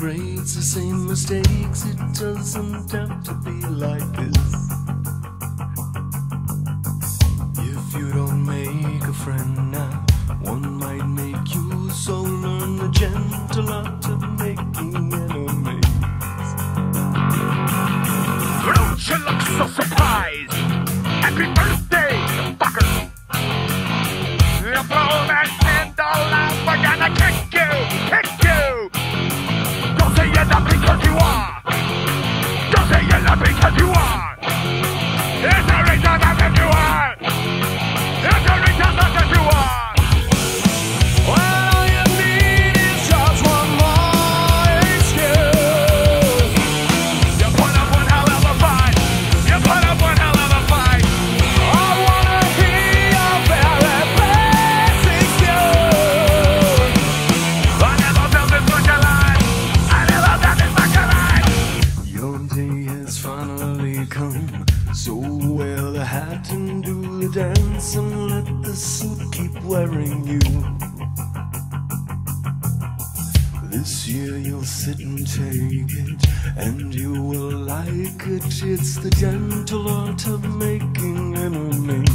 grades, the same mistakes. It doesn't have to be like this. If you don't make a friend now, one might make you. So learn the gentle art of making enemies. Don't you look so surprised? Happy birthday, come. So wear the hat and do the dance and let the suit keep wearing you. This year you'll sit and take it, and you will like it. It's the gentle art of making enemies.